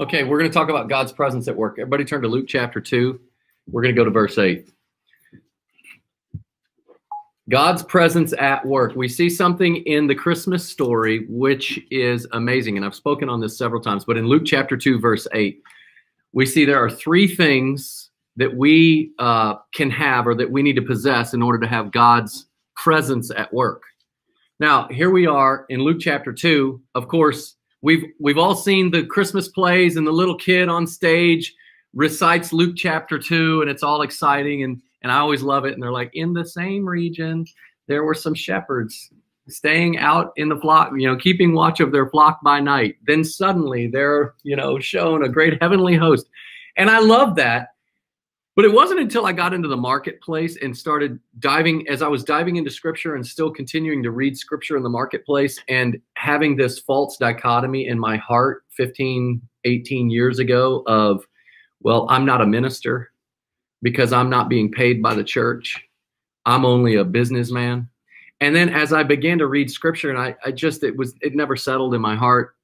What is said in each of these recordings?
Okay, we're going to talk about God's presence at work. Everybody turn to Luke chapter 2. We're going to go to verse 8. God's presence at work. We see something in the Christmas story which is amazing. And I've spoken on this several times, but in Luke chapter 2, verse 8, we see there are three things that we uh, can have or that we need to possess in order to have God's presence at work. Now, here we are in Luke chapter 2. Of course, we've we've all seen the Christmas plays and the little kid on stage recites Luke chapter 2 and it's all exciting and and I always love it and they're like in the same region there were some shepherds staying out in the flock, you know, keeping watch of their flock by night. Then suddenly they're, you know, shown a great heavenly host. And I love that but it wasn't until I got into the marketplace and started diving, as I was diving into scripture and still continuing to read scripture in the marketplace and having this false dichotomy in my heart 15, 18 years ago of, well, I'm not a minister because I'm not being paid by the church. I'm only a businessman. And then as I began to read scripture and I, I just, it was, it never settled in my heart.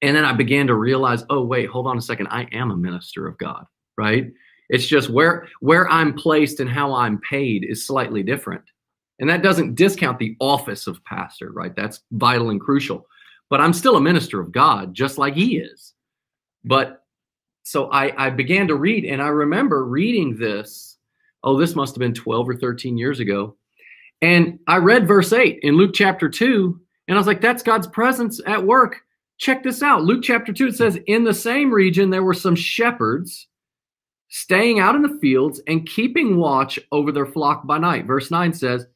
And then I began to realize, oh, wait, hold on a second. I am a minister of God, right? It's just where where I'm placed and how I'm paid is slightly different. And that doesn't discount the office of pastor, right? That's vital and crucial. But I'm still a minister of God, just like he is. But so I, I began to read, and I remember reading this. Oh, this must have been 12 or 13 years ago. And I read verse 8 in Luke chapter 2, and I was like, that's God's presence at work. Check this out. Luke chapter 2, it says, In the same region, there were some shepherds staying out in the fields and keeping watch over their flock by night. Verse 9 says,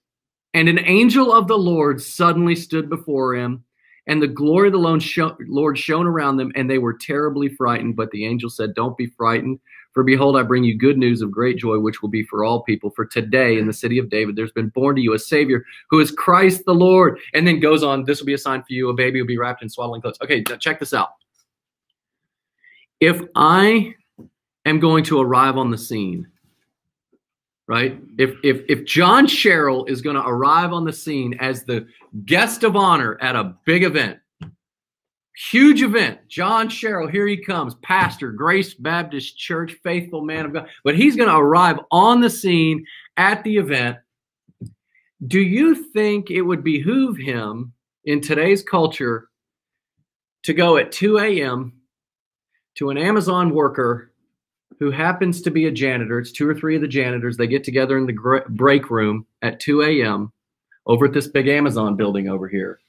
And an angel of the Lord suddenly stood before him, and the glory of the Lord shone around them, and they were terribly frightened. But the angel said, Don't be frightened, for behold, I bring you good news of great joy, which will be for all people. For today in the city of David, there's been born to you a Savior who is Christ the Lord. And then goes on, This will be a sign for you. A baby will be wrapped in swaddling clothes. Okay, check this out. If I am going to arrive on the scene right? If if if john sherrill is going to arrive on the scene as the guest of honor at a big event huge event john sherrill here he comes pastor grace baptist church faithful man of god but he's going to arrive on the scene at the event. Do you think it would behoove him in today's culture to go at 2 a.m to an amazon worker who happens to be a janitor. It's two or three of the janitors. They get together in the break room at 2 a.m. over at this big Amazon building over here.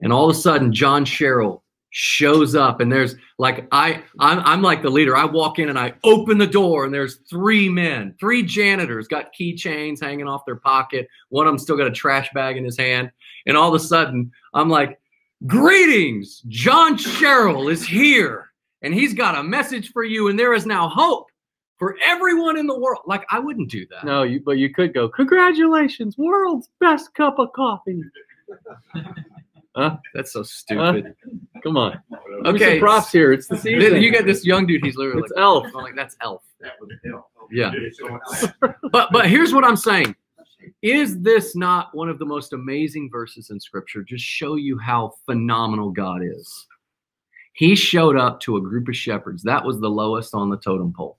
And all of a sudden, John Sherrill shows up and there's like I I'm, I'm like the leader. I walk in and I open the door and there's three men, three janitors got keychains hanging off their pocket. One of them still got a trash bag in his hand. And all of a sudden, I'm like, "Greetings, John Sherrill is here." And he's got a message for you, and there is now hope for everyone in the world. Like I wouldn't do that. No, you, but you could go, congratulations, world's best cup of coffee. huh? That's so stupid. Uh, come on. Okay, props here. It's the season. You get this young dude. He's literally it's like, Elf. I'm like that's Elf. Yeah. but but here's what I'm saying. Is this not one of the most amazing verses in Scripture? Just show you how phenomenal God is. He showed up to a group of shepherds. That was the lowest on the totem pole.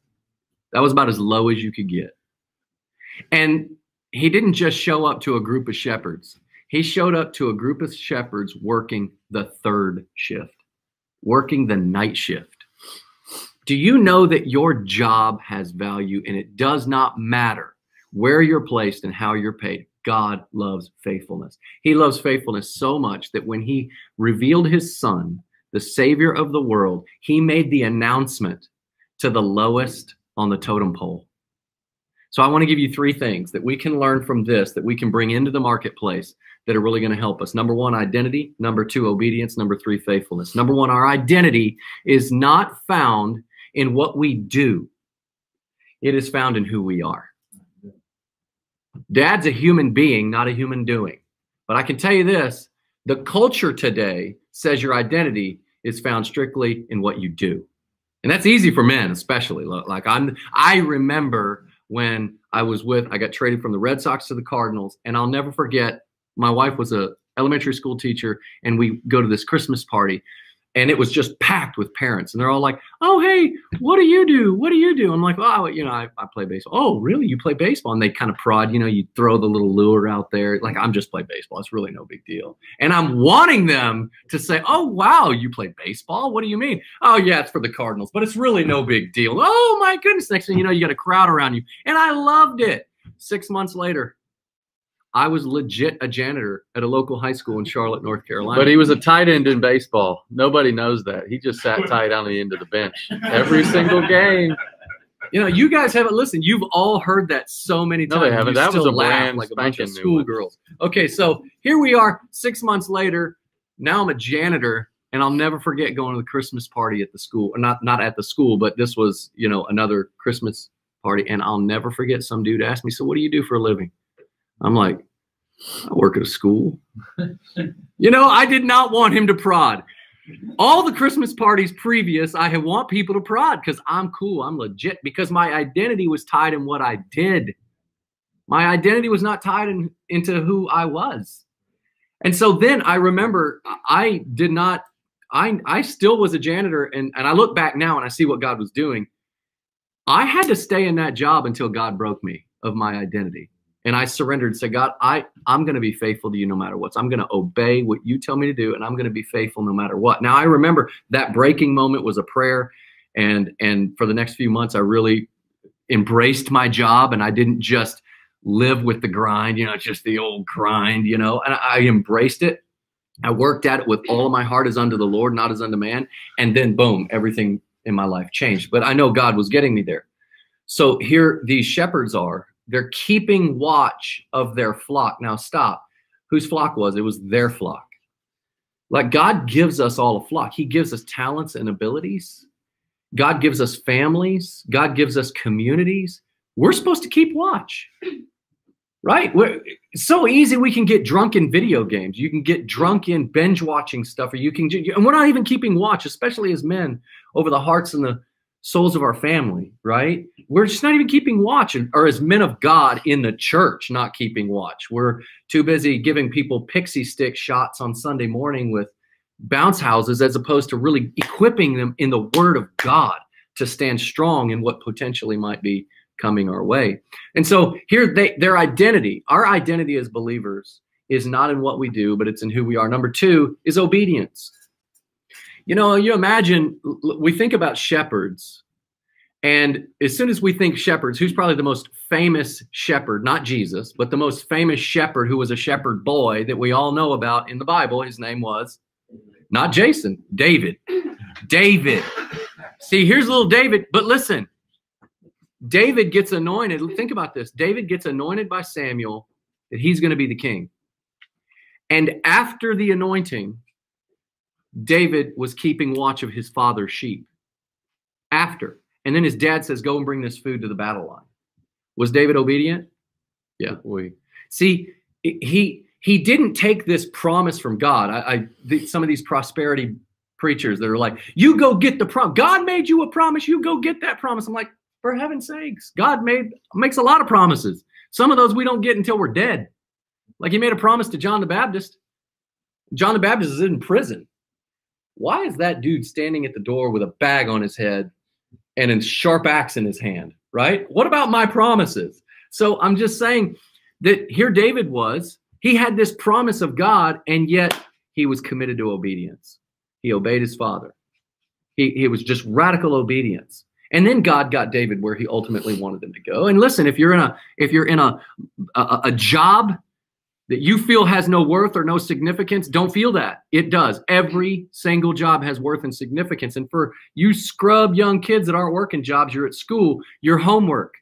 That was about as low as you could get. And he didn't just show up to a group of shepherds. He showed up to a group of shepherds working the third shift, working the night shift. Do you know that your job has value and it does not matter where you're placed and how you're paid? God loves faithfulness. He loves faithfulness so much that when he revealed his son the Savior of the world, he made the announcement to the lowest on the totem pole. So I want to give you three things that we can learn from this that we can bring into the marketplace that are really going to help us. Number one, identity. Number two, obedience. Number three, faithfulness. Number one, our identity is not found in what we do, it is found in who we are. Dad's a human being, not a human doing. But I can tell you this the culture today says your identity is found strictly in what you do. And that's easy for men, especially. Like I'm I remember when I was with I got traded from the Red Sox to the Cardinals and I'll never forget my wife was a elementary school teacher and we go to this Christmas party and it was just packed with parents and they're all like oh hey what do you do? What do you do? I'm like oh you know i, I play baseball. Oh really? You play baseball? And they kind of prod you know you throw the little lure out there like i'm just play baseball it's really no big deal. And i'm wanting them to say oh wow you play baseball? What do you mean? Oh yeah it's for the cardinals but it's really no big deal. Oh my goodness next thing you know you got a crowd around you and i loved it. Six months later I was legit a janitor at a local high school in Charlotte, North Carolina. But he was a tight end in baseball. Nobody knows that. He just sat tight on the end of the bench every single game. You know, you guys haven't listened. You've all heard that so many times. No, times. they haven't. You That was a laugh brand like a bunch of new schoolgirls. Okay, so here we are, six months later. Now I'm a janitor, and I'll never forget going to the Christmas party at the school. Or not not at the school, but this was you know another Christmas party, and I'll never forget. Some dude asked me, "So what do you do for a living?" I'm like, "I work at a school." you know, I did not want him to prod. All the Christmas parties previous, I have want people to prod because I'm cool, I'm legit, because my identity was tied in what I did. My identity was not tied in, into who I was. And so then I remember I did not, I I still was a janitor, and, and I look back now and I see what God was doing. I had to stay in that job until God broke me of my identity. And I surrendered and said, God, I, I'm going to be faithful to you no matter what. So I'm going to obey what you tell me to do, and I'm going to be faithful no matter what. Now I remember that breaking moment was a prayer, and and for the next few months, I really embraced my job, and I didn't just live with the grind, you know, just the old grind, you know, and I embraced it. I worked at it with all of my heart as unto the Lord, not as unto man. And then boom, everything in my life changed. But I know God was getting me there. So here these shepherds are. They're keeping watch of their flock. Now stop. Whose flock was it? Was their flock. Like God gives us all a flock. He gives us talents and abilities. God gives us families. God gives us communities. We're supposed to keep watch. Right? We're, it's so easy we can get drunk in video games. You can get drunk in binge watching stuff, or you can, and we're not even keeping watch, especially as men, over the hearts and the souls of our family, right? We're just not even keeping watch, or as men of God in the church, not keeping watch. We're too busy giving people pixie stick shots on Sunday morning with bounce houses as opposed to really equipping them in the Word of God to stand strong in what potentially might be coming our way. And so here they their identity, our identity as believers is not in what we do, but it's in who we are. Number 2 is obedience. You know, you imagine we think about shepherds and as soon as we think shepherds, who's probably the most famous shepherd, not Jesus, but the most famous shepherd who was a shepherd boy that we all know about in the Bible, his name was not Jason, David. David. See, here's little David, but listen, David gets anointed. Think about this. David gets anointed by Samuel that he's going to be the king. And after the anointing, David was keeping watch of his father's sheep. After. And then his dad says, Go and bring this food to the battle line. Was David obedient? Yeah. We See, he he didn't take this promise from God. I, I the, some of these prosperity preachers that are like, "You go get the promise. God made you a promise. You go get that promise." I'm like, for heaven's sakes, God made makes a lot of promises. Some of those we don't get until we're dead. Like He made a promise to John the Baptist. John the Baptist is in prison. Why is that dude standing at the door with a bag on his head and a sharp axe in his hand? Right? What about my promises? So I'm just saying that here David was, he had this promise of God, and yet he was committed to obedience. He obeyed his father. He, he was just radical obedience. And then God got David where he ultimately wanted him to go. And listen, if you're in a if you're in a a, a job that you feel has no worth or no significance, don't feel that. It does. Every single job has worth and significance. And for you scrub young kids that aren't working jobs, you're at school, your homework,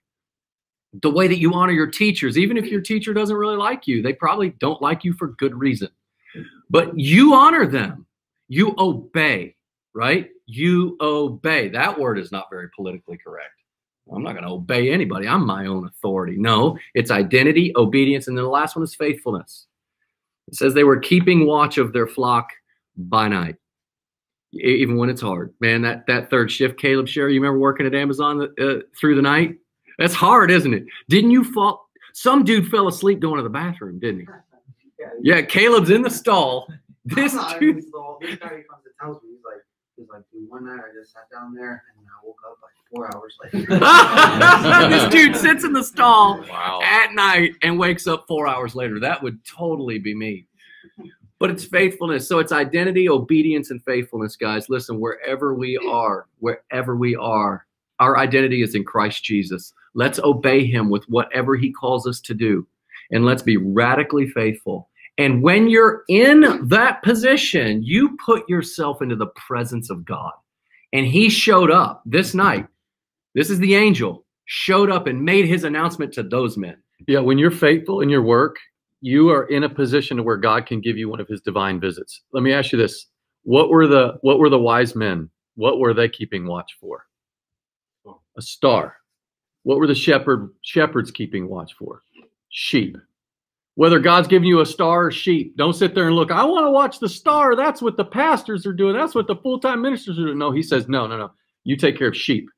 the way that you honor your teachers, even if your teacher doesn't really like you, they probably don't like you for good reason. But you honor them, you obey, right? You obey. That word is not very politically correct. I'm not going to obey anybody. I'm my own authority. No, it's identity, obedience, and then the last one is faithfulness. It says they were keeping watch of their flock by night, even when it's hard. Man, that that third shift, Caleb Sherry, you remember working at Amazon uh, through the night? That's hard, isn't it? Didn't you fall? Some dude fell asleep going to the bathroom, didn't he? Yeah, Caleb's in the stall. This dude. This guy comes and tells me, he's like, And one night I just sat down there and I woke up like four hours later. this dude sits in the stall Wow. at night and wakes up four hours later. That would totally be me. But it's faithfulness. So it's identity, obedience, and faithfulness, guys. Listen, wherever we are, wherever we are, our identity is in Christ Jesus. Let's obey him with whatever he calls us to do. And let's be radically faithful. And when you're in that position, you put yourself into the presence of God. And he showed up this night. This is the angel, showed up and made his announcement to those men. Yeah, when you're faithful in your work, you are in a position where God can give you one of his divine visits. Let me ask you this. What were the what were the wise men? What were they keeping watch for? A star. What were the shepherd shepherds keeping watch for? Sheep. Whether God's giving you a star or sheep, don't sit there and look, I want to watch the star. That's what the pastors are doing. That's what the full-time ministers are doing. No, he says, no, no, no. You take care of sheep.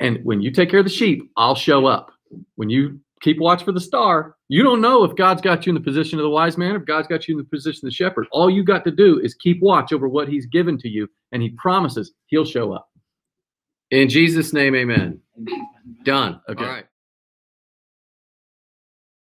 And when you take care of the sheep, I'll show up. When you keep watch for the star, you don't know if God's got you in the position of the wise man, if God's got you in the position of the shepherd. All you got to do is keep watch over what he's given to you, and he promises he'll show up. In Jesus' name, amen. Done. Okay. All right.